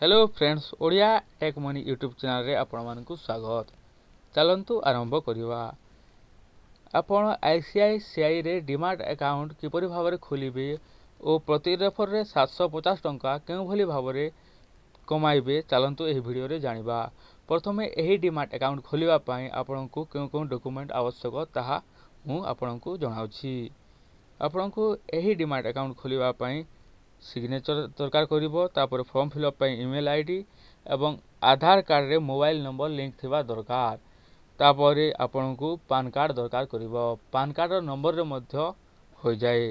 hello friends Odia tech ମନି YouTube ଚ୍ୟାନେଲ୍ରେ ଆପଣମାନଙ୍କୁ ସ୍ୱାଗତ ଚାଲନ୍ତୁ ଆରମ୍ଭ କରିବା ଆପଣ ଆଇ ସି ଆଇ ସି ଆଇରେ ଡିମାଟ୍ ଆକାଉଣ୍ଟ କିପରି ଭାବରେ ଖୋଲିବେ ଓ ପ୍ରତି ରେଫର୍ରେ ସାତଶହ ପଚାଶ ଟଙ୍କା କେଉଁଭଳି ଭାବରେ କମାଇବେ ଚାଲନ୍ତୁ ଏହି ଭିଡ଼ିଓରେ ଜାଣିବା ପ୍ରଥମେ ଏହି ଡିମାଟ୍ ଆକାଉଣ୍ଟ ଖୋଲିବା ପାଇଁ ଆପଣଙ୍କୁ କେଉଁ କେଉଁ ଡକୁମେଣ୍ଟ ଆବଶ୍ୟକ ତାହା ମୁଁ ଆପଣଙ୍କୁ ଜଣାଉଛି ଆପଣଙ୍କୁ ଏହି ଡିମାଟ୍ ଆକାଉଣ୍ଟ ଖୋଲିବା ପାଇଁ ସିଗ୍ନେଚର୍ ଦରକାର କରିବ ତା'ପରେ ଫର୍ମ ଫିଲ୍ଅପ୍ ପାଇଁ ଇମେଲ୍ ଆଇ ଡ଼ି ଏବଂ ଆଧାର କାର୍ଡ଼ରେ ମୋବାଇଲ୍ ନମ୍ବର ଲିଙ୍କ୍ ଥିବା ଦରକାର ତା'ପରେ ଆପଣଙ୍କୁ ପାନ୍ କାର୍ଡ଼ ଦରକାର କରିବ ପାନ୍ କାର୍ଡ଼ର ନମ୍ବରରେ ମଧ୍ୟ ହୋଇଯାଏ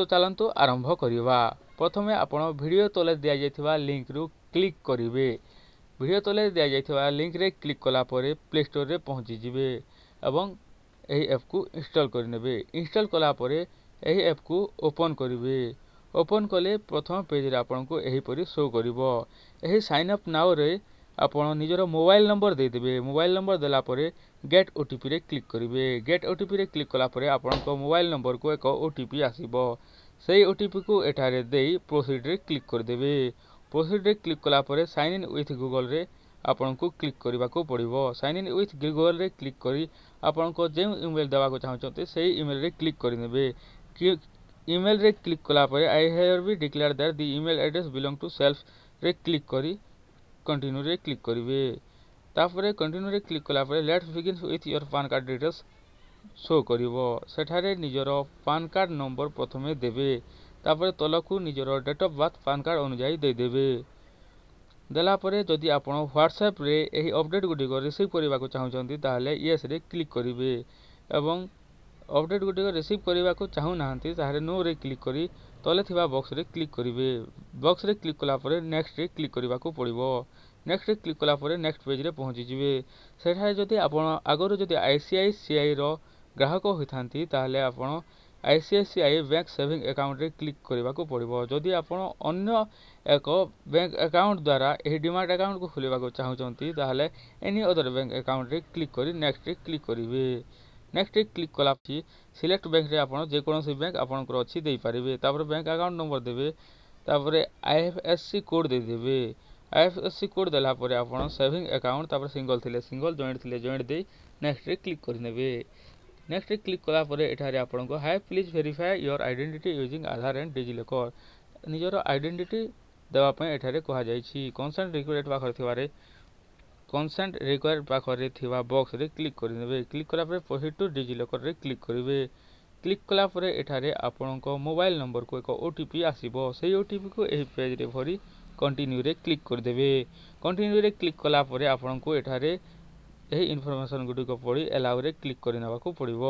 ତ ଚାଲନ୍ତୁ ଆରମ୍ଭ କରିବା ପ୍ରଥମେ ଆପଣ ଭିଡ଼ିଓ ତଳେ ଦିଆଯାଇଥିବା ଲିଙ୍କ୍ରୁ କ୍ଲିକ୍ କରିବେ ଭିଡ଼ିଓ ତଳେ ଦିଆଯାଇଥିବା ଲିଙ୍କ୍ରେ କ୍ଲିକ୍ କଲା ପରେ ପ୍ଲେ ଷ୍ଟୋର୍ରେ ପହଞ୍ଚିଯିବେ ଏବଂ ଏହି ଆପ୍କୁ ଇନଷ୍ଟଲ୍ କରିନେବେ ଇନଷ୍ଟଲ୍ କଲା ପରେ ଏହି ଆପ୍କୁ ଓପନ୍ କରିବେ ଓପନ୍ କଲେ ପ୍ରଥମ ପେଜ୍ରେ ଆପଣଙ୍କୁ ଏହିପରି ଶୋ କରିବ ଏହି ସାଇନ୍ ଅପ୍ ନାଓରେ ଆପଣ ନିଜର ମୋବାଇଲ୍ ନମ୍ବର ଦେଇଦେବେ ମୋବାଇଲ୍ ନମ୍ବର ଦେଲା ପରେ ଗେଟ୍ ଓଟିପିରେ କ୍ଲିକ୍ କରିବେ ଗେଟ୍ ଓଟିପିରେ କ୍ଲିକ୍ କଲା ପରେ ଆପଣଙ୍କ ମୋବାଇଲ୍ ନମ୍ବରକୁ ଏକ ଓ ଟି ପି ଆସିବ ସେହି ଓଟିପିକୁ ଏଠାରେ ଦେଇ ପ୍ରୋସିଡ଼ରେ କ୍ଲିକ୍ କରିଦେବେ ପ୍ରୋସିଡ଼ରେ କ୍ଲିକ୍ କଲା ପରେ ସାଇନ୍ ଇନ୍ ୱିଥ୍ ଗୁଗଲ୍ରେ ଆପଣଙ୍କୁ କ୍ଲିକ୍ କରିବାକୁ ପଡ଼ିବ ସାଇନ୍ ଇନ୍ ୱିଥ୍ ଗୁଗଲ୍ରେ କ୍ଲିକ୍ କରି ଆପଣଙ୍କ ଯେଉଁ ଇମେଲ୍ ଦେବାକୁ ଚାହୁଁଛନ୍ତି ସେହି ଇମେଲ୍ରେ କ୍ଲିକ୍ କରିନେବେ ইমেল রে ক্লিক কলা পরে I have be declare that the email address belong to self রে ক্লিক করি কন্টিনিউ রে ক্লিক করবে তাপরে কন্টিনিউ রে ক্লিক কলা পরে let's begin with your PAN card details show করিব সেঠারে নিজের পান কার্ড নম্বর প্রথমে দেবে তাপরে তলকু নিজের date of birth PAN card অনুযায়ী দেইদেবে ଦେଲା ପରେ ଯଦି ଆପଣ ହ୍ୱାଟ୍ସଆପ୍ରେ ଏହି ଅପଡ଼େଟ୍ ଗୁଡ଼ିକ ରିସିଭ୍ କରିବାକୁ ଚାହୁଁଛନ୍ତି ତାହେଲେ ୟେସ୍ରେ କ୍ଲିକ୍ କରିବେ ଏବଂ ଅପଡ଼େଟ୍ ଗୁଡ଼ିକ ରିସିଭ୍ କରିବାକୁ ଚାହୁଁନାହାନ୍ତି ତାହେଲେ ନୋରେ କ୍ଲିକ୍ କରି ତଳେ ଥିବା ବକ୍ସରେ କ୍ଲିକ୍ କରିବେ ବକ୍ସରେ କ୍ଲିକ୍ କଲା ପରେ ନେକ୍ସଟରେ କ୍ଲିକ୍ କରିବାକୁ ପଡ଼ିବ ନେକ୍ସଟରେ କ୍ଲିକ୍ କଲା ପରେ ନେକ୍ସଟ ପେଜ୍ରେ ପହଞ୍ଚିଯିବେ ସେଠାରେ ଯଦି ଆପଣ ଆଗରୁ ଯଦି ଆଇ ସି ଆଇ ସି ଆଇର ଗ୍ରାହକ ହୋଇଥାନ୍ତି ତାହେଲେ ଆପଣ I C I C I bank saving ଆକାଉଣ୍ଟରେ କ୍ଲିକ୍ କରିବାକୁ ପଡ଼ିବ ଯଦି ଆପଣ ଅନ୍ୟ ଏକ ବ୍ୟାଙ୍କ ଆକାଉଣ୍ଟ ଦ୍ୱାରା ଏହି ଡିମାଟ୍ ଆକାଉଣ୍ଟକୁ ଖୋଲିବାକୁ ଚାହୁଁଛନ୍ତି ତାହେଲେ ଏନି ଅଦର ବ୍ୟାଙ୍କ ଆକାଉଣ୍ଟରେ କ୍ଲିକ୍ କରି ନେକ୍ସଟରେ କ୍ଲିକ୍ କରିବେ ନେକ୍ସଟ କ୍ଲିକ୍ କଲା ଅଛି ସିଲେକ୍ଟ ବ୍ୟାଙ୍କରେ ଆପଣ ଯେକୌଣସି ବ୍ୟାଙ୍କ ଆପଣଙ୍କର ଅଛି ଦେଇପାରିବେ ତାପରେ ବ୍ୟାଙ୍କ ଆକାଉଣ୍ଟ ନମ୍ବର ଦେବେ ତାପରେ I F S C code ଦେଇଦେବେ I F S C code ଦେଲା ପରେ ଆପଣ ସେଭିଂ ଆକାଉଣ୍ଟ ତାପରେ ସିଙ୍ଗଲ୍ ଥିଲେ ସିଙ୍ଗଲ୍ ଜଏଣ୍ଟ ଥିଲେ ଜଏଣ୍ଟ ଦେଇ ନେକ୍ସଟରେ କ୍ଲିକ୍ କରିନେବେ ନେକ୍ସଟରେ କ୍ଲିକ୍ କଲା ପରେ ଏଠାରେ ଆପଣଙ୍କୁ hi please verify your identity using Aadhaar and DigiLocker ନିଜର ଆଇଡେଣ୍ଟିଟି ଦେବା ପାଇଁ ଏଠାରେ କୁହାଯାଇଛି କନସେଣ୍ଟ ରିକ୍ୟୁରେଟ୍ ପାଖରେ ଥିବାରେ କନସେଣ୍ଟ ରିକ୍ୱାର୍ଡ଼ ପାଖରେ ଥିବା ବକ୍ସରେ କ୍ଲିକ୍ କରିନେବେ କ୍ଲିକ୍ କଲା ପରେ ପହିଟୁ ଡିଜିଲକର୍ରେ କ୍ଲିକ୍ କରିବେ କ୍ଲିକ୍ କଲା ପରେ ଏଠାରେ ଆପଣଙ୍କ ମୋବାଇଲ୍ ନମ୍ବରକୁ ଏକ ଓ ଟି ପି ଆସିବ ସେହି ଓ ଟି ପିକୁ ଏହି ପେଜ୍ରେ ଭରି କଣ୍ଟିନ୍ୟୁରେ କ୍ଲିକ୍ କରିଦେବେ କଣ୍ଟିନ୍ୟୁରେ କ୍ଲିକ୍ କଲା ପରେ ଆପଣଙ୍କୁ ଏଠାରେ ଏହି ଇନଫର୍ମେସନ୍ ଗୁଡ଼ିକ ପଢ଼ି ଏଲାଉରେ କ୍ଲିକ୍ କରିନେବାକୁ ପଡ଼ିବ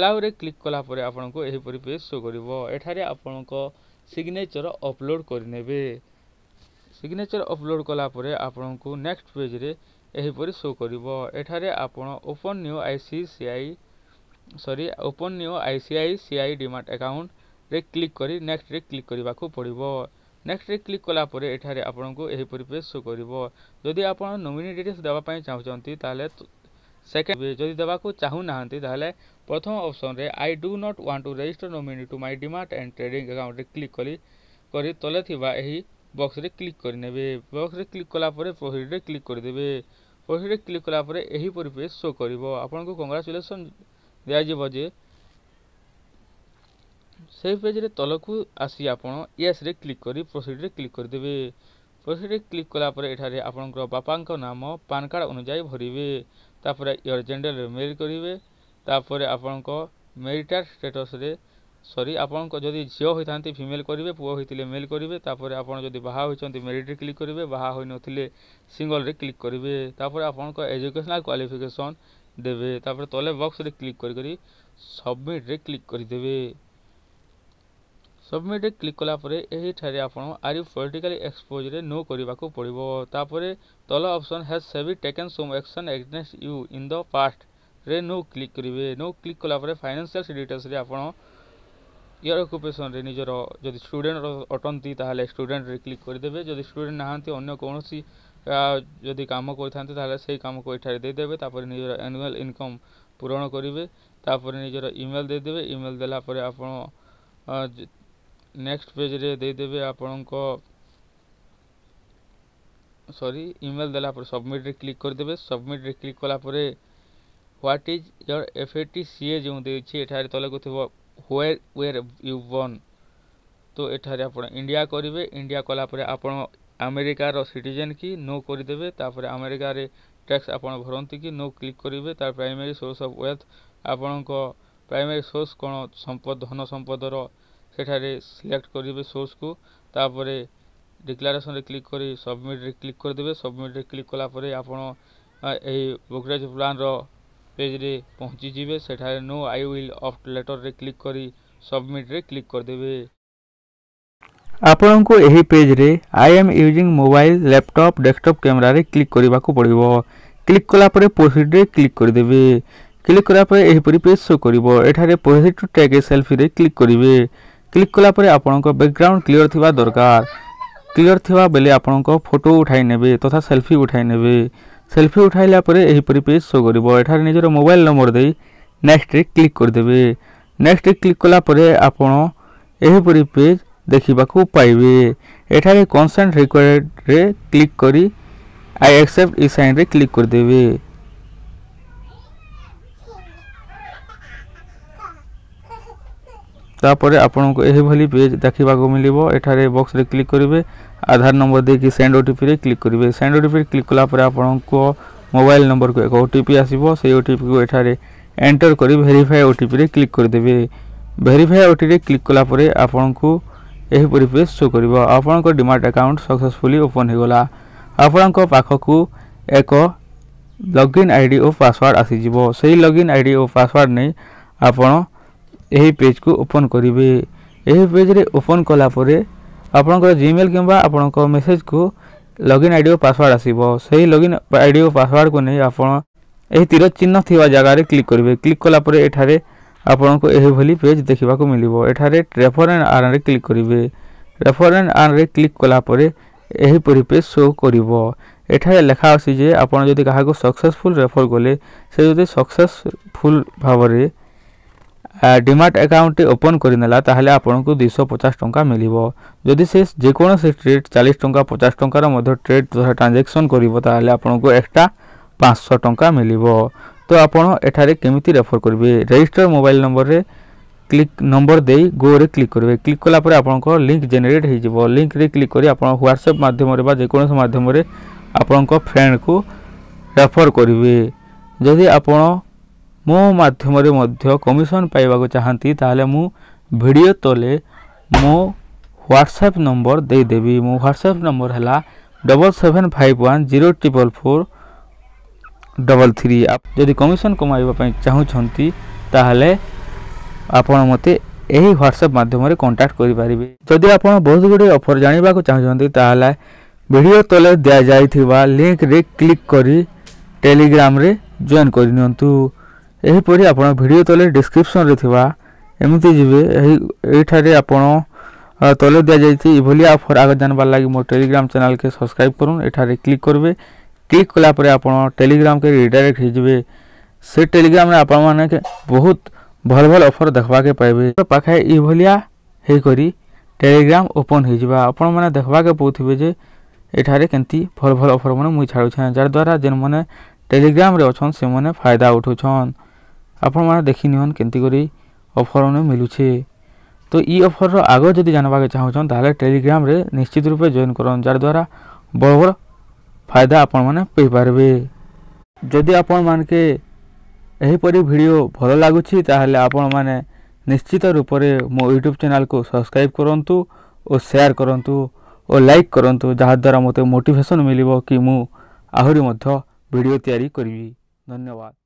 ଏଲାଉରେ କ୍ଲିକ୍ କଲା ପରେ ଆପଣଙ୍କୁ ଏହିପରି ପେଜ୍ ଶୋ କରିବ ଏଠାରେ ଆପଣଙ୍କ ସିଗ୍ନେଚର୍ ଅପଲୋଡ଼୍ କରିନେବେ ସିଗ୍ନେଚର୍ ଅପଲୋଡ଼୍ କଲାପରେ ଆପଣଙ୍କୁ ନେକ୍ସଟ୍ ପେଜ୍ରେ ଏହିପରି ଶୋ କରିବ ଏଠାରେ ଆପଣ open new I C C I sorry open new I C I C I demat ଆକାଉଣ୍ଟରେ କ୍ଲିକ୍ କରି ନେକ୍ସଟ୍ରେ କ୍ଲିକ୍ କରିବାକୁ ପଡ଼ିବ ନେକ୍ସଟ୍ରେ କ୍ଲିକ୍ କଲା ପରେ ଏଠାରେ ଆପଣଙ୍କୁ ଏହିପରି ପେଜ୍ ଶୋ କରିବ ଯଦି ଆପଣ ନୋମିନି ଡିଟେଲ୍ସ ଦେବା ପାଇଁ ଚାହୁଁଛନ୍ତି ତାହେଲେ ସେକେଣ୍ଡ ଯଦି ଦେବାକୁ ଚାହୁଁନାହାନ୍ତି ତାହେଲେ ପ୍ରଥମ ଅପସନ୍ରେ I do not want to register nominee to my demat and trading ଆକାଉଣ୍ଟରେ କ୍ଲିକ୍ କରି କରି ତଳେ ଥିବା ଏହି বক্সରେ କ୍ଲିକ୍ କରିନେବେ ବକ୍ସରେ କ୍ଲିକ୍ କଲା ପରେ ପ୍ରୋଫିଟ୍ରେ କ୍ଲିକ୍ କରିଦେବେ ପ୍ରୋଫିଟ୍ରେ କ୍ଲିକ୍ କଲା ପରେ ଏହିପରି ପେଜ୍ ଶୋ କରିବ ଆପଣଙ୍କୁ କଂଗ୍ରାଚୁଲେସନ୍ ଦିଆଯିବ ଯେ ସେହି ପେଜ୍ରେ ତଳକୁ ଆସି ଆପଣ ୟେସ୍ରେ କ୍ଲିକ୍ କରି ପ୍ରୋସିଡ଼୍ରେ କ୍ଲିକ୍ କରିଦେବେ ପ୍ରୋସିଡ଼୍ରେ କ୍ଲିକ୍ କଲା ପରେ ଏଠାରେ ଆପଣଙ୍କର ବାପାଙ୍କ ନାମ ପାନ୍ କାର୍ଡ଼ ଅନୁଯାୟୀ ଭରିବେ ତାପରେ ଇୟର୍ ଜେଣ୍ଡରରେ ମେଲ୍ କରିବେ ତାପରେ ଆପଣଙ୍କ ମେରିଟାଲ୍ ଷ୍ଟେଟସ୍ରେ সরি আপনার যদি ঝিও হয়ে থাকে ফিমেল করবে পুয় হয়ে মেল করবে তাপরে আপনার যদি বাহা হয়েছেন মেরিট্রে ক্লিক করবে বাহা হয়ে নথিলে সিঙ্গলরে ক্লিক করবে তাপরে আপনার এজুকেশনাল কোয়ালিফিকেসন দেবে তাপরে তলে বক্সরে ক্লিক করি সবমিট্রে ক্লিক করিদেবে সবমিট্রে ক্লিক কলাপরে এইঠারে আপনার আরি পলিটিকাল এক্সপোজরে নো করা পড়ব তাপরে তল option has SEBI taken some action against you in the পাস্টরে নো ক্লিক করবে নো ক্লিক কলাপরে ফাইনান্সিয়াল ডিটেলসরে আপনার ইয়ার ଅକ୍ୟୁପେସନ୍ରେ ନିଜର ଯଦି ଷ୍ଟୁଡ଼େଣ୍ଟ ଅଟନ୍ତି ତାହେଲେ ଷ୍ଟୁଡ଼େଣ୍ଟରେ କ୍ଲିକ୍ କରିଦେବେ ଯଦି ଷ୍ଟୁଡ଼େଣ୍ଟ ନାହାନ୍ତି ଅନ୍ୟ କୌଣସି ଯଦି କାମ କରିଥାନ୍ତି ତାହେଲେ ସେଇ କାମକୁ ଏଠାରେ ଦେଇଦେବେ ତାପରେ ନିଜର ଆନୁଆଲ୍ ଇନକମ୍ ପୂରଣ କରିବେ ତାପରେ ନିଜର ଇମେଲ୍ ଦେଇଦେବେ ଇମେଲ୍ ଦେଲା ପରେ ଆପଣ ନେକ୍ସଟ ପେଜ୍ରେ ଦେଇଦେବେ ଆପଣଙ୍କ ସରି ଇମେଲ୍ ଦେଲା ପରେ ସବମିଟ୍ରେ କ୍ଲିକ୍ କରିଦେବେ ସବମିଟ୍ରେ କ୍ଲିକ୍ କଲା ପରେ what is your F A T C A ଯେଉଁ ଦେଇଛି ଏଠାରେ ତଳକୁ ଥିବ ହ୍ୱେର୍ ୱେର୍ ୟୁ ବର୍ଣ୍ଣ ତ ଏଠାରେ ଆପଣ ଇଣ୍ଡିଆ କରିବେ ଇଣ୍ଡିଆ କଲାପରେ ଆପଣ ଆମେରିକାର ସିଟିଜେନ୍ କି ନୋ କରିଦେବେ ତାପରେ ଆମେରିକାରେ ଟ୍ୟାକ୍ସ ଆପଣ ଭରନ୍ତି କି ନୋ କ୍ଲିକ୍ କରିବେ ତାର ପ୍ରାଇମେରୀ ସୋର୍ସ ଅଫ୍ ୱେଲ୍ଥ ଆପଣଙ୍କ ପ୍ରାଇମେରୀ ସୋର୍ସ କ'ଣ ସମ୍ପଦ ଧନ ସମ୍ପଦର ସେଠାରେ ସିଲେକ୍ଟ କରିବେ ସୋର୍ସକୁ ତାପରେ ଡିକ୍ଲାରେସନ୍ରେ କ୍ଲିକ୍ କରି ସବମିଟ୍ରେ କ୍ଲିକ୍ କରିଦେବେ ସବମିଟ୍ରେ କ୍ଲିକ୍ କଲାପରେ ଆପଣ ଏହି ବୋକରେଜ୍ ପ୍ଲାନ୍ର ପେଜ୍ରେ ପହଞ୍ଚିଯିବେ ସେଠାରେ ନୋ ଆଇ ୱିଲ୍ ଅଫ୍ଟ ଲେଟର୍ରେ କ୍ଲିକ୍ କରି ସବମିଟ୍ରେ କ୍ଲିକ୍ କରିଦେବେ ଆପଣଙ୍କୁ ଏହି ପେଜ୍ରେ I am using mobile laptop desktop କ୍ୟାମେରାରେ କ୍ଲିକ୍ କରିବାକୁ ପଡ଼ିବ କ୍ଲିକ୍ କଲା ପରେ ପ୍ରୋସିଡ଼ରେ କ୍ଲିକ୍ କରିଦେବେ କ୍ଲିକ୍ କଲା ପରେ ଏହିପରି ପେଜ୍ ସୋ କରିବ ଏଠାରେ ପ୍ରୋସିଡ଼ ଟୁ ଟେକ୍ ଏ ସେଲ୍ଫିରେ କ୍ଲିକ୍ କରିବେ କ୍ଲିକ୍ କଲା ପରେ ଆପଣଙ୍କ ବ୍ୟାକଗ୍ରାଉଣ୍ଡ କ୍ଲିଅର୍ ଥିବା ଦରକାର କ୍ଲିଅର୍ ଥିବା ବେଲେ ଆପଣଙ୍କ ଫଟୋ ଉଠାଇ ନେବେ ତଥା ସେଲ୍ଫି ଉଠାଇ ନେବେ সেলফি উঠাইলা পরে এইপরি পেজ শো করব এখানে নিজের মোবাইল নম্বর দিয়ে নেক্সট ক্লিক করেদেবে নেক্সট ক্লিক কলা পরে আপন এইপরি পেজ দেখা পাইবে এখানে কনসেন্ট রিকোয়ার্ডরে ক্লিক করে আই একসেপ্ট ই সাইনরে ক্লিক করেদেবে ତାପରେ ଆପଣଙ୍କୁ ଏହିଭଳି ପେଜ୍ ଦେଖିବାକୁ ମିଳିବ ଏଠାରେ ବକ୍ସରେ କ୍ଲିକ୍ କରିବେ ଆଧାର ନମ୍ବର ଦେଇକି ସେଣ୍ଡ ଓଟିପିରେ କ୍ଲିକ୍ କରିବେ ସେଣ୍ଡ ଓଟିପିରେ କ୍ଲିକ୍ କଲା ପରେ ଆପଣଙ୍କ ମୋବାଇଲ ନମ୍ବରକୁ ଏକ ଓ ଟି ପି ଆସିବ ସେଇ ଓଟିପିକୁ ଏଠାରେ ଏଣ୍ଟର କରି ଭେରିଫାଏ ଓଟିପିରେ କ୍ଲିକ୍ କରିଦେବେ ଭେରିଫାଏ ଓଟିରେ କ୍ଲିକ୍ କଲା ପରେ ଆପଣଙ୍କୁ ଏହିପରି ପେଜ୍ ଶୋ କରିବ ଆପଣଙ୍କ ଡିମାର୍ଟ ଆକାଉଣ୍ଟ ସକ୍ସେସଫୁଲି ଓପନ୍ ହୋଇଗଲା ଆପଣଙ୍କ ପାଖକୁ ଏକ ଲଗ୍ଇନ୍ ଆଇ ଡ଼ି ଓ ପାସୱାର୍ଡ଼ ଆସିଯିବ ସେହି ଲଗ୍ଇନ୍ ଆଇ ଡ଼ି ଓ ପାସୱାର୍ଡ଼ ନେଇ ଆପଣ ଏହି ପେଜ୍କୁ ଓପନ୍ କରିବେ ଏହି ପେଜ୍ରେ ଓପନ୍ କଲା ପରେ ଆପଣଙ୍କର ଜିମେଲ୍ କିମ୍ବା ଆପଣଙ୍କ ମେସେଜ୍କୁ ଲଗ୍ଇନ୍ ଆଇ ଡ଼ି ଓ ପାସୱାର୍ଡ଼ ଆସିବ ସେହି ଲଗ୍ଇନ୍ ଆଇ ଡ଼ି ଓ ପାସୱାର୍ଡ଼କୁ ନେଇ ଆପଣ ଏହି ତୀର ଚିହ୍ନ ଥିବା ଜାଗାରେ କ୍ଲିକ୍ କରିବେ କ୍ଲିକ୍ କଲା ପରେ ଏଠାରେ ଆପଣଙ୍କୁ ଏହିଭଳି ପେଜ୍ ଦେଖିବାକୁ ମିଳିବ ଏଠାରେ ରେଫର ଆଣ୍ଡ ଆର୍ନରେ କ୍ଲିକ୍ କରିବେ ରେଫର ଆଣ୍ଡ ଆର୍ନରେ କ୍ଲିକ୍ କଲା ପରେ ଏହିପରି ପେଜ୍ ଶୋ କରିବ ଏଠାରେ ଲେଖା ଅଛି ଯେ ଆପଣ ଯଦି କାହାକୁ ସକ୍ସେସଫୁଲ୍ ରେଫର କଲେ ସେ ଯଦି ସକ୍ସେସଫୁଲ୍ ଭାବରେ ডিমাট আকাউন্টটি ওপন করে নেলা তাহলে আপনার দুইশহ পচাশ টাকা মিলব যদি সে যেকোন ট্রেড চালিশ টাকা পচাশ টাকার মধ্যে ট্রেড ট্রানজাকশন করব তাহলে আপনার এক্সট্রা পাঁচশহ টাকা মিলব তো আপনার এখানে কমিটি রেফর করবে রেজিস্টার মোবাইল নম্বরের ক্লিক নম্বর দিয়ে গোরে ক্লিক করবে ক্লিক কলাপরে আপনার লিঙ্ক জেনেট হয়ে যাব লিঙ্করে ক্লিক করে আপনার হোয়াটসঅ্যাপ মাধ্যমে বা যেকোন মাধ্যমে আপনার ফ্রেন্ডকে রেফর করবে যদি আপনার ମୋ ମାଧ୍ୟମରେ ମଧ୍ୟ କମିଶନ୍ ପାଇବାକୁ ଚାହାନ୍ତି ତାହେଲେ ମୁଁ ଭିଡ଼ିଓ ତଳେ ମୋ ହ୍ୱାଟ୍ସଆପ୍ ନମ୍ବର ଦେଇଦେବି ମୋ ହ୍ୱାଟ୍ସଆପ୍ ନମ୍ବର ହେଲା double seven five one zero triple four double three ଯଦି କମିଶନ୍ କମାଇବା ପାଇଁ ଚାହୁଁଛନ୍ତି ତାହେଲେ ଆପଣ ମୋତେ ଏହି ହ୍ୱାଟ୍ସଆପ୍ ମାଧ୍ୟମରେ କଣ୍ଟାକ୍ଟ କରିପାରିବେ ଯଦି ଆପଣ ବହୁତ ଗୁଡ଼ିଏ ଅଫର୍ ଜାଣିବାକୁ ଚାହୁଁଛନ୍ତି ତାହେଲେ ଭିଡ଼ିଓ ତଳେ ଦିଆଯାଇଥିବା ଲିଙ୍କରେ କ୍ଲିକ୍ କରି ଟେଲିଗ୍ରାମରେ ଜଏନ୍ କରିନିଅନ୍ତୁ ଏହିପରି ଆପଣ ଭିଡ଼ିଓ ତଳେ ଡିସ୍କ୍ରିପ୍ସନ୍ରେ ଥିବା ଏମିତି ଯିବେ ଏହି ଏଇଠାରେ ଆପଣ ତଳେ ଦିଆଯାଇଛି ଏଭଳି ଅଫର୍ ଆଗ ଜାଣିବାର ଲାଗି ମୋ ଟେଲିଗ୍ରାମ ଚ୍ୟାନେଲ୍କେ ସବସ୍କ୍ରାଇବ୍ କରୁନ୍ ଏଠାରେ କ୍ଲିକ୍ କରିବେ କ୍ଲିକ୍ କଲା ପରେ ଆପଣ ଟେଲିଗ୍ରାମକେ ରିଡାଇରେକ୍ଟ ହେଇଯିବେ ସେ ଟେଲିଗ୍ରାମରେ ଆପଣମାନେ ବହୁତ ଭଲ ଭଲ ଅଫର୍ ଦେଖ୍ବାକେ ପାଇବେ ପାଖେ ଏଭଳିଆ ହେଇକରି ଟେଲିଗ୍ରାମ ଓପନ୍ ହେଇଯିବା ଆପଣମାନେ ଦେଖ୍ବାକେ ପାଉଥିବେ ଯେ ଏଠାରେ କେମିତି ଭଲ ଭଲ ଅଫର୍ ମାନେ ମୁଇଁ ଛାଡ଼ୁଛେଁ ଯାହାଦ୍ୱାରା ଯେନ୍ମାନେ ଟେଲିଗ୍ରାମରେ ଅଛନ୍ ସେମାନେ ଫାଇଦା ଉଠଉଛନ୍ ଆପଣମାନେ ଦେଖିନିଅନ୍ କେମିତି କରି ଅଫର୍ମାନେ ମିଲୁଛେ ତ ଇ ଅଫର୍ର ଆଗ ଯଦି ଜାଣିବାକେ ଚାହୁଁଛନ୍ ତାହେଲେ ଟେଲିଗ୍ରାମ୍ରେ ନିଶ୍ଚିତ ରୂପେ ଜଏନ୍ କରନ୍ ଯାହାଦ୍ୱାରା ବଡ଼ ବଡ଼ ଫାଇଦା ଆପଣମାନେ ପାଇପାରିବେ ଯଦି ଆପଣମାନକେ ଏହିପରି ଭିଡ଼ିଓ ଭଲ ଲାଗୁଛି ତାହେଲେ ଆପଣମାନେ ନିଶ୍ଚିତ ରୂପରେ ମୋ ୟୁଟ୍ୟୁବ୍ ଚ୍ୟାନେଲ୍କୁ ସବସ୍କ୍ରାଇବ୍ କରନ୍ତୁ ଓ ସେୟାର୍ କରନ୍ତୁ ଓ ଲାଇକ୍ କରନ୍ତୁ ଯାହାଦ୍ୱାରା ମୋତେ ମୋଟିଭେସନ୍ ମିଳିବ କି ମୁଁ ଆହୁରି ମଧ୍ୟ ଭିଡ଼ିଓ ତିଆରି କରିବି ଧନ୍ୟବାଦ